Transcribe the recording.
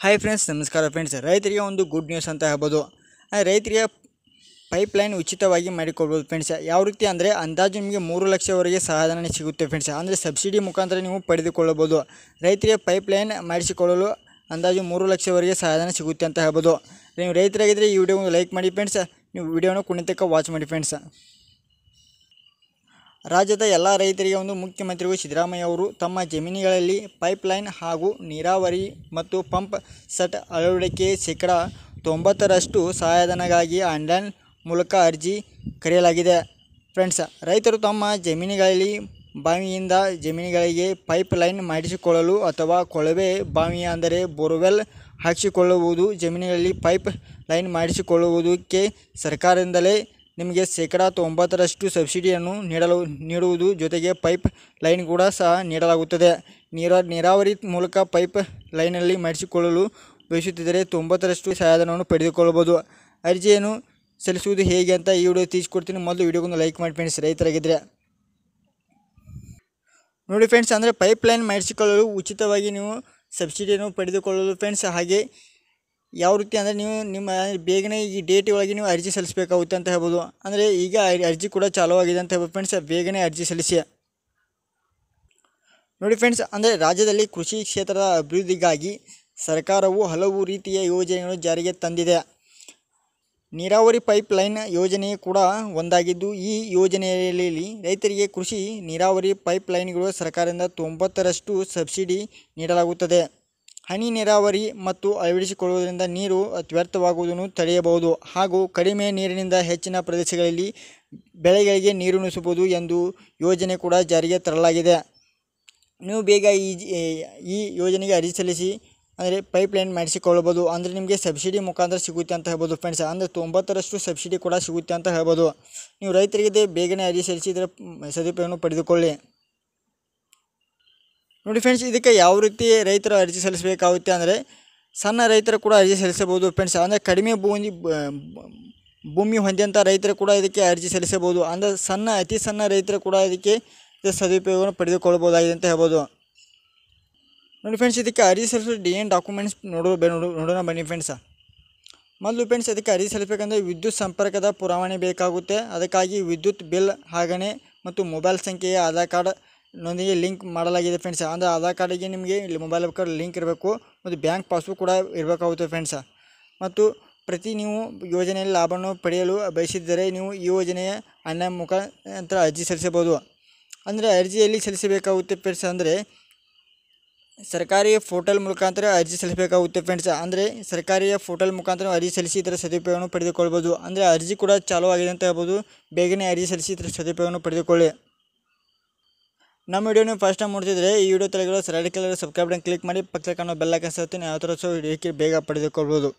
Hi friends ನಮಸ್ಕಾರ friends ರೈತರಿಗೆ ಒಂದು ಗುಡ್ ನ್ಯೂಸ್ ಅಂತ ಹೇಳ್ಬೋದು. ರೈತರಿಗೆ ಪೈಪ್ಲೈನ್ ಉಚಿತವಾಗಿ ಮಾಡಿಕೊಡ್ಬೋದು ಫ್ರೆಂಡ್ಸ್ ಯಾವ ರೀತಿ ಅಂದರೆ ಅಂದಾಜು ನಿಮಗೆ ಮೂರು ಲಕ್ಷವರೆಗೆ ಸಹಾಯಧನ ಸಿಗುತ್ತೆ ಫ್ರೆಂಡ್ಸ್ ಅಂದರೆ ಸಬ್ಸಿಡಿ ಮುಖಾಂತರ ನೀವು ಪಡೆದುಕೊಳ್ಳಬಹುದು. ರೈತರಿಗೆ ಪೈಪ್ಲೈನ್ ಮಾಡಿಸಿಕೊಳ್ಳಲು ಅಂದಾಜು ಮೂರು ಲಕ್ಷವರೆಗೆ ಸಹಾಯಧನ ಸಿಗುತ್ತೆ ಅಂತ ಹೇಳ್ಬೋದು. ನೀವು ರೈತರಾಗಿದ್ದರೆ ಈ ವಿಡಿಯೋ ಲೈಕ್ ಮಾಡಿ ಫ್ರೆಂಡ್ಸ್ ನೀವು ವಿಡಿಯೋನ ಕುಣಿತಕ್ಕೆ ವಾಚ್ ಮಾಡಿ ಫ್ರೆಂಡ್ಸ್ ರಾಜ್ಯದ ಎಲ್ಲ ರೈತರಿಗೆ ಒಂದು ಮುಖ್ಯಮಂತ್ರಿಗಳು ಸಿದ್ದರಾಮಯ್ಯ ಅವರು ತಮ್ಮ ಜಮೀನುಗಳಲ್ಲಿ ಪೈಪ್ಲೈನ್ ಹಾಗೂ ನೀರಾವರಿ ಮತ್ತು ಪಂಪ್ ಸೆಟ್ ಅಳವಡಿಕೆ ಶೇಕಡ ತೊಂಬತ್ತರಷ್ಟು ಸಹಾಯಧನಗಾಗಿ ಆನ್ಲೈನ್ ಮೂಲಕ ಅರ್ಜಿ ಕರೆಯಲಾಗಿದೆ. ಫ್ರೆಂಡ್ಸ್, ರೈತರು ತಮ್ಮ ಜಮೀನುಗಳಲ್ಲಿ ಬಾವಿಯಿಂದ ಜಮೀನುಗಳಿಗೆ ಪೈಪ್ ಲೈನ್ ಮಾಡಿಸಿಕೊಳ್ಳಲು ಅಥವಾ ಕೊಳವೆ ಬಾವಿ ಅಂದರೆ ಬೋರ್ವೆಲ್ ಹಾಕಿಸಿಕೊಳ್ಳುವುದು, ಜಮೀನುಗಳಲ್ಲಿ ಪೈಪ್ ಲೈನ್ ಮಾಡಿಸಿಕೊಳ್ಳುವುದಕ್ಕೆ ಸರ್ಕಾರದಿಂದಲೇ ನಿಮಗೆ ಶೇಕಡಾ ತೊಂಬತ್ತರಷ್ಟು ಸಬ್ಸಿಡಿಯನ್ನು ನೀಡಲು, ನೀಡುವುದು ಜೊತೆಗೆ ಪೈಪ್ ಲೈನ್ ಕೂಡ ಸಹ ನೀಡಲಾಗುತ್ತದೆ. ನೀರ, ನೀರಾವರಿ ಮೂಲಕ ಪೈಪ್ ಲೈನಲ್ಲಿ ಮಾಡಿಸಿಕೊಳ್ಳಲು ಬಯಸುತ್ತಿದ್ದರೆ ತೊಂಬತ್ತರಷ್ಟು ಸಹಾಯಧನವನ್ನು ಪಡೆದುಕೊಳ್ಳಬಹುದು. ಅರ್ಜಿಯನ್ನು ಸಲ್ಲಿಸುವುದು ಹೇಗೆ ಅಂತ ಈ ವಿಡಿಯೋ ತಿಳಿಸ್ಕೊಡ್ತೀನಿ. ಮೊದಲು ವಿಡಿಯೋಗೊಂದು ಲೈಕ್ ಮಾಡಿ ಫ್ರೆಂಡ್ಸ್ ರೈತರಾಗಿದ್ದರೆ. ನೋಡಿ ಫ್ರೆಂಡ್ಸ್ ಅಂದರೆ ಪೈಪ್ ಲೈನ್ ಮಾಡಿಸಿಕೊಳ್ಳಲು ಉಚಿತವಾಗಿ ನೀವು ಸಬ್ಸಿಡಿಯನ್ನು ಪಡೆದುಕೊಳ್ಳಲು ಫ್ರೆಂಡ್ಸ್ ಹಾಗೆ ಯಾವ ರೀತಿ ಅಂದರೆ ನೀವು ನಿಮ್ಮ ಬೇಗನೆ ಈ ಡೇಟ್ ಒಳಗೆ ನೀವು ಅರ್ಜಿ ಸಲ್ಲಿಸಬೇಕಾಗುತ್ತೆ ಅಂತ ಹೇಳ್ಬೋದು. ಅಂದರೆ ಈಗ ಅರ್ಜಿ ಕೂಡ ಚಾಲೂ ಆಗಿದೆ ಅಂತ ಹೇಳ್ಬೋದು ಫ್ರೆಂಡ್ಸ್ ಬೇಗನೆ ಅರ್ಜಿ ಸಲ್ಲಿಸಿ. ನೋಡಿ ಫ್ರೆಂಡ್ಸ್ ಅಂದರೆ ರಾಜ್ಯದಲ್ಲಿ ಕೃಷಿ ಕ್ಷೇತ್ರದ ಅಭಿವೃದ್ಧಿಗಾಗಿ ಸರ್ಕಾರವು ಹಲವು ರೀತಿಯ ಯೋಜನೆಗಳು ಜಾರಿಗೆ ತಂದಿದೆ. ನೀರಾವರಿ ಪೈಪ್ ಲೈನ್ ಯೋಜನೆ ಕೂಡ ಒಂದಾಗಿದ್ದು, ಈ ಯೋಜನೆಯಲ್ಲಿ ರೈತರಿಗೆ ಕೃಷಿ ನೀರಾವರಿ ಪೈಪ್ ಲೈನ್ಗಳು ಸರ್ಕಾರದಿಂದ ತೊಂಬತ್ತರಷ್ಟು ಸಬ್ಸಿಡಿ ನೀಡಲಾಗುತ್ತದೆ. ಹನಿ ನೀರಾವರಿ ಮತ್ತು ಅಳವಡಿಸಿಕೊಳ್ಳುವುದರಿಂದ ನೀರು ವ್ಯರ್ಥವಾಗುವುದನ್ನು ತಡೆಯಬಹುದು ಹಾಗೂ ಕಡಿಮೆ ನೀರಿನಿಂದ ಹೆಚ್ಚಿನ ಪ್ರದೇಶಗಳಲ್ಲಿ ಬೆಳೆಗಳಿಗೆ ನೀರುಣಿಸಬಹುದು ಎಂದು ಯೋಜನೆ ಕೂಡ ಜಾರಿಗೆ ತರಲಾಗಿದೆ. ನೀವು ಬೇಗ ಈ ಈ ಯೋಜನೆಗೆ ಅರ್ಜಿ ಸಲ್ಲಿಸಿ, ಅಂದರೆ ಪೈಪ್ಲೈನ್ ಮಾಡಿಸಿಕೊಳ್ಳಬಹುದು. ಅಂದರೆ ನಿಮಗೆ ಸಬ್ಸಿಡಿ ಮುಖಾಂತರ ಸಿಗುತ್ತೆ ಅಂತ ಹೇಳ್ಬೋದು ಫ್ರೆಂಡ್ಸ್ ಅಂದರೆ ತೊಂಬತ್ತರಷ್ಟು ಸಬ್ಸಿಡಿ ಕೂಡ ಸಿಗುತ್ತೆ ಅಂತ ಹೇಳ್ಬೋದು. ನೀವು ರೈತರಿಗೆ ಬೇಗನೆ ಅರ್ಜಿ ಸಲ್ಲಿಸಿ ಇದರ ಸದುಪಯೋಗವನ್ನು ಪಡೆದುಕೊಳ್ಳಿ. ನೋಡಿ ಫ್ರೆಂಡ್ಸ್ ಇದಕ್ಕೆ ಯಾವ ರೀತಿ ರೈತರು ಅರ್ಜಿ ಸಲ್ಲಿಸಬೇಕಾಗುತ್ತೆ ಅಂದರೆ ಸಣ್ಣ ರೈತರು ಕೂಡ ಅರ್ಜಿ ಸಲ್ಲಿಸಬಹುದು ಫ್ರೆಂಡ್ಸ್ ಅಂದರೆ ಕಡಿಮೆ ಭೂಮಿ ಭೂಮಿ ಹೊಂದಿದಂಥ ರೈತರು ಕೂಡ ಇದಕ್ಕೆ ಅರ್ಜಿ ಸಲ್ಲಿಸಬಹುದು. ಅಂದರೆ ಸಣ್ಣ, ಅತಿ ಸಣ್ಣ ರೈತರು ಕೂಡ ಇದಕ್ಕೆ ಸದುಪಯೋಗವನ್ನು ಪಡೆದುಕೊಳ್ಳಬಹುದಾಗಿದೆ ಅಂತ ಹೇಳ್ಬೋದು. ನೋಡಿ ಫ್ರೆಂಡ್ಸ್ ಇದಕ್ಕೆ ಅರ್ಜಿ ಸಲ್ಲಿಸಲು ಡಿ ಎನ್ ಡಾಕ್ಯುಮೆಂಟ್ಸ್ ನೋಡೋ ನೋಡೋಣ ಬನ್ನಿ ಫ್ರೆಂಡ್ಸ್ ಮೊದಲು ಫ್ರೆಂಡ್ಸ್ ಅದಕ್ಕೆ ಅರ್ಜಿ ಸಲ್ಲಿಸಬೇಕಂದ್ರೆ ವಿದ್ಯುತ್ ಸಂಪರ್ಕದ ಪುರಾವಣೆ ಬೇಕಾಗುತ್ತೆ. ಅದಕ್ಕಾಗಿ ವಿದ್ಯುತ್ ಬಿಲ್ ಹಾಗೆಯೇ ಮತ್ತು ಮೊಬೈಲ್ ಸಂಖ್ಯೆಯ ಆಧಾರ್ ಕಾರ್ಡ್ ನೊಂದಿಗೆ ಲಿಂಕ್ ಮಾಡಲಾಗಿದೆ ಫ್ರೆಂಡ್ಸ್ ಅಂದರೆ ಆಧಾರ್ ಕಾರ್ಡಿಗೆ ನಿಮಗೆ ಇಲ್ಲಿ ಮೊಬೈಲ್ ಕಾರ್ಡ್ ಲಿಂಕ್ ಇರಬೇಕು. ಮತ್ತು ಬ್ಯಾಂಕ್ ಪಾಸ್ಬುಕ್ ಕೂಡ ಇರಬೇಕಾಗುತ್ತೆ ಫ್ರೆಂಡ್ಸ್ ಮತ್ತು ಪ್ರತಿ ನೀವು ಯೋಜನೆಯಲ್ಲಿ ಲಾಭವನ್ನು ಪಡೆಯಲು ಬಯಸಿದ್ದರೆ ನೀವು ಈ ಯೋಜನೆಯ ಆನ್ಲೈನ್ ಮುಖಾಂತರ ಅರ್ಜಿ ಸಲ್ಲಿಸಬಹುದು. ಅಂದರೆ ಅರ್ಜಿಯಲ್ಲಿ ಸಲ್ಲಿಸಬೇಕಾಗುತ್ತೆ ಫ್ರೆಂಡ್ಸ್ ಅಂದರೆ ಸರ್ಕಾರಿ ಪೋರ್ಟಲ್ ಮುಖಾಂತರ ಅರ್ಜಿ ಸಲ್ಲಿಸಬೇಕಾಗುತ್ತೆ ಫ್ರೆಂಡ್ಸ್ ಅಂದರೆ ಸರ್ಕಾರಿಯ ಪೋರ್ಟಲ್ ಮುಖಾಂತರ ಅರ್ಜಿ ಸಲ್ಲಿಸಿ ಇದರ ಸದುಪಯೋಗವನ್ನು ಪಡೆದುಕೊಳ್ಬೋದು ಅಂದರೆ ಅರ್ಜಿ ಕೂಡ ಚಾಲೂ ಆಗಿದೆ ಅಂತ ಹೇಳ್ಬೋದು. ಬೇಗನೆ ಅರ್ಜಿ ಸಲ್ಲಿಸಿ ಇದರ ಸದುಪಯೋಗವನ್ನು ಪಡೆದುಕೊಳ್ಳಿ. ನಮ್ಮ ವಿಡಿಯೋ ನೀವು ಫಸ್ಟ್ ಟೈಮ್ ನೋಡ್ತಿದ್ರೆ, ಈ ವಿಡಿಯೋ ತಲೆಗಳು ಸರಳ ಕಲರ್ ಸಬ್ಸ್ಕ್ರೈಬ್ ಕ್ಲಿಕ್ ಮಾಡಿ ಪಕ್ಕ ಕಾಣೋ ಬೆಲ್ಲ ಸೇರ್ತೀನಿ ಯಾವ ಥರ ಸೊ ವಿಡಿಯೋಕ್ಕೆ ಬೇಗ ಪಡೆದುಕೊಳ್ಬೋದು